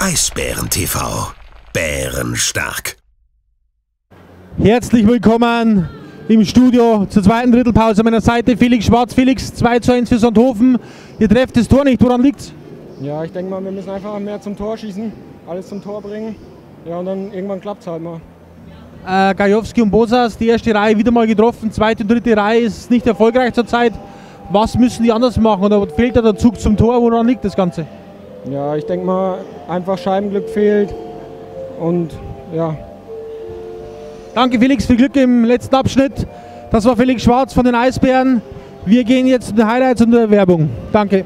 Eisbären TV. Bärenstark. Herzlich willkommen im Studio zur zweiten Drittelpause. An meiner Seite Felix Schwarz. Felix 2 zu 1 für Sonthofen. Ihr trefft das Tor nicht. Woran liegt's? Ja, ich denke mal, wir müssen einfach mehr zum Tor schießen, alles zum Tor bringen. Ja, und dann irgendwann klappt es halt mal. Äh, Gajowski und Bosas, die erste Reihe wieder mal getroffen. Zweite und dritte Reihe ist nicht erfolgreich zurzeit. Was müssen die anders machen? Oder fehlt da der Zug zum Tor? Woran liegt das Ganze? Ja, ich denke mal, einfach Scheibenglück fehlt. Und ja, Danke Felix, viel Glück im letzten Abschnitt. Das war Felix Schwarz von den Eisbären. Wir gehen jetzt zu den Highlights und der Werbung. Danke.